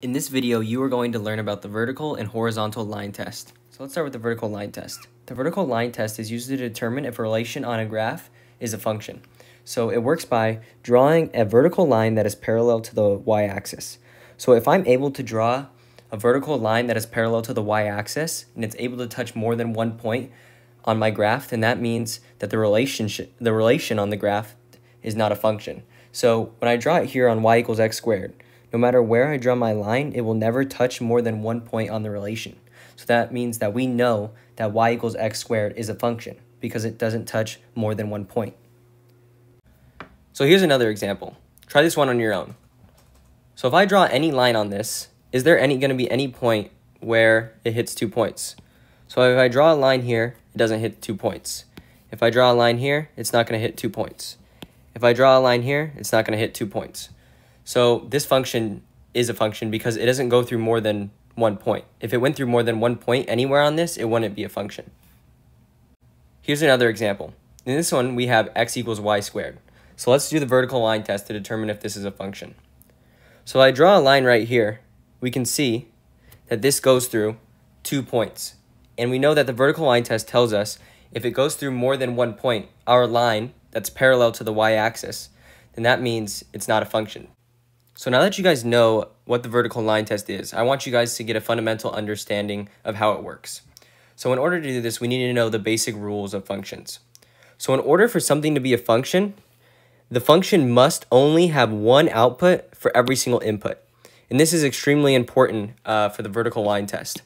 In this video, you are going to learn about the vertical and horizontal line test. So let's start with the vertical line test. The vertical line test is used to determine if a relation on a graph is a function. So it works by drawing a vertical line that is parallel to the y-axis. So if I'm able to draw a vertical line that is parallel to the y-axis and it's able to touch more than one point on my graph, then that means that the relationship the relation on the graph is not a function. So when I draw it here on y equals x squared, no matter where I draw my line, it will never touch more than one point on the relation. So that means that we know that y equals x squared is a function because it doesn't touch more than one point. So here's another example. Try this one on your own. So if I draw any line on this, is there any going to be any point where it hits two points? So if I draw a line here, it doesn't hit two points. If I draw a line here, it's not going to hit two points. If I draw a line here, it's not going to hit two points. So this function is a function because it doesn't go through more than one point. If it went through more than one point anywhere on this, it wouldn't be a function. Here's another example. In this one, we have x equals y squared. So let's do the vertical line test to determine if this is a function. So I draw a line right here. We can see that this goes through two points. And we know that the vertical line test tells us if it goes through more than one point, our line that's parallel to the y-axis, then that means it's not a function. So now that you guys know what the vertical line test is, I want you guys to get a fundamental understanding of how it works. So in order to do this, we need to know the basic rules of functions. So in order for something to be a function, the function must only have one output for every single input. And this is extremely important uh, for the vertical line test.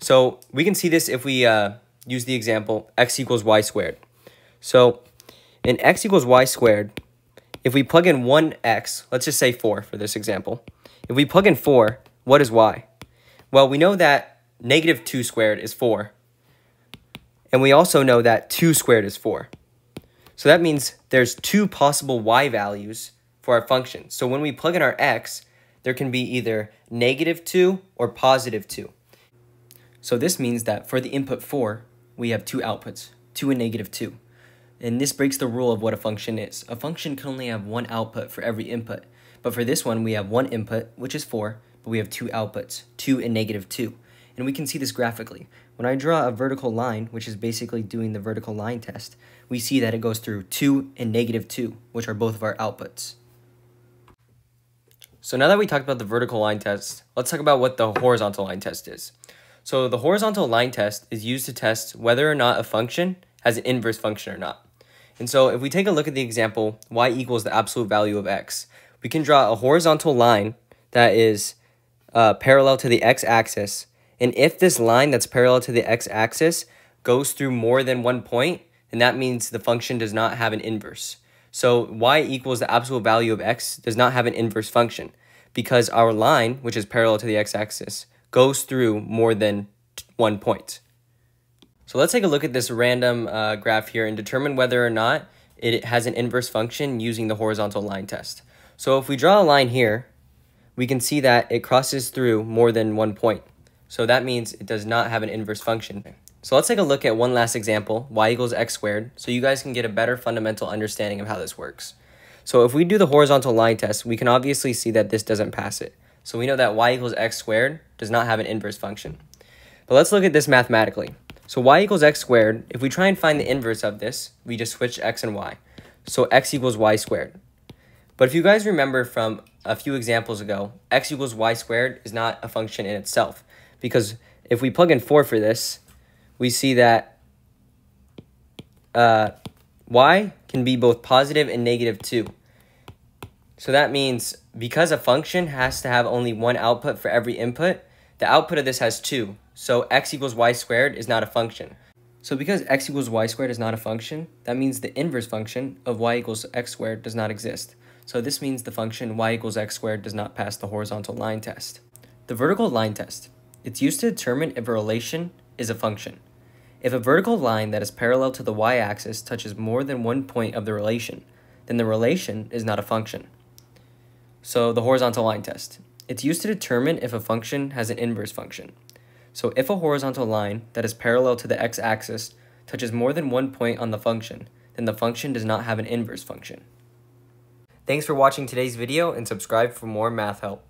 So we can see this if we uh, use the example x equals y squared. So in x equals y squared, if we plug in 1x, let's just say 4 for this example. If we plug in 4, what is y? Well, we know that negative 2 squared is 4. And we also know that 2 squared is 4. So that means there's two possible y values for our function. So when we plug in our x, there can be either negative 2 or positive 2. So this means that for the input 4, we have two outputs, 2 and negative 2. And this breaks the rule of what a function is. A function can only have one output for every input. But for this one, we have one input, which is 4, but we have two outputs, 2 and negative 2. And we can see this graphically. When I draw a vertical line, which is basically doing the vertical line test, we see that it goes through 2 and negative 2, which are both of our outputs. So now that we talked about the vertical line test, let's talk about what the horizontal line test is. So the horizontal line test is used to test whether or not a function has an inverse function or not. And so if we take a look at the example, y equals the absolute value of x, we can draw a horizontal line that is uh, parallel to the x-axis. And if this line that's parallel to the x-axis goes through more than one point, then that means the function does not have an inverse. So y equals the absolute value of x does not have an inverse function because our line, which is parallel to the x-axis, goes through more than one point. So let's take a look at this random uh, graph here and determine whether or not it has an inverse function using the horizontal line test. So if we draw a line here, we can see that it crosses through more than one point. So that means it does not have an inverse function. So let's take a look at one last example, y equals x squared, so you guys can get a better fundamental understanding of how this works. So if we do the horizontal line test, we can obviously see that this doesn't pass it. So we know that y equals x squared does not have an inverse function. But let's look at this mathematically. So y equals x squared, if we try and find the inverse of this, we just switch x and y. So x equals y squared. But if you guys remember from a few examples ago, x equals y squared is not a function in itself. Because if we plug in 4 for this, we see that uh, y can be both positive and negative 2. So that means because a function has to have only one output for every input, the output of this has 2. So x equals y squared is not a function. So because x equals y squared is not a function, that means the inverse function of y equals x squared does not exist. So this means the function y equals x squared does not pass the horizontal line test. The vertical line test. It's used to determine if a relation is a function. If a vertical line that is parallel to the y-axis touches more than one point of the relation, then the relation is not a function. So the horizontal line test. It's used to determine if a function has an inverse function. So if a horizontal line that is parallel to the x-axis touches more than one point on the function, then the function does not have an inverse function. Thanks for watching today's video and subscribe for more math help.